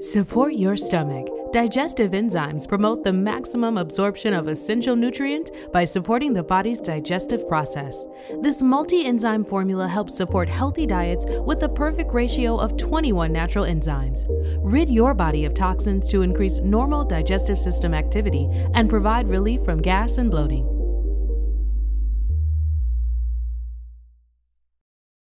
Support your stomach. Digestive enzymes promote the maximum absorption of essential nutrients by supporting the body's digestive process. This multi enzyme formula helps support healthy diets with the perfect ratio of 21 natural enzymes. Rid your body of toxins to increase normal digestive system activity and provide relief from gas and bloating.